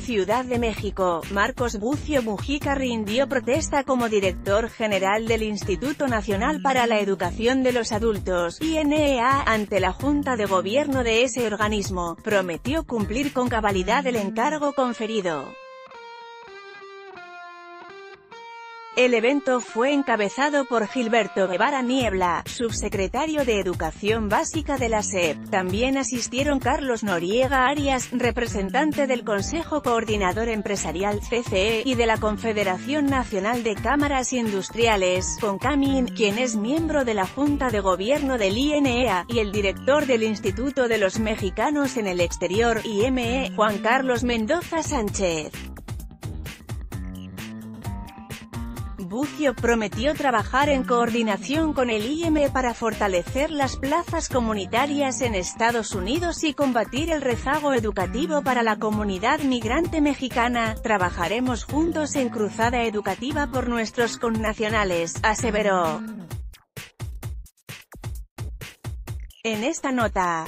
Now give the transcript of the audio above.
Ciudad de México, Marcos Bucio Mujica rindió protesta como director general del Instituto Nacional para la Educación de los Adultos, INEA, ante la Junta de Gobierno de ese organismo, prometió cumplir con cabalidad el encargo conferido. El evento fue encabezado por Gilberto Guevara Niebla, subsecretario de Educación Básica de la SEP. También asistieron Carlos Noriega Arias, representante del Consejo Coordinador Empresarial CCE, y de la Confederación Nacional de Cámaras Industriales, CONCAMIN, quien es miembro de la Junta de Gobierno del INEA, y el director del Instituto de los Mexicanos en el Exterior, IME, Juan Carlos Mendoza Sánchez. Bucio prometió trabajar en coordinación con el IME para fortalecer las plazas comunitarias en Estados Unidos y combatir el rezago educativo para la comunidad migrante mexicana. Trabajaremos juntos en cruzada educativa por nuestros connacionales, aseveró. En esta nota,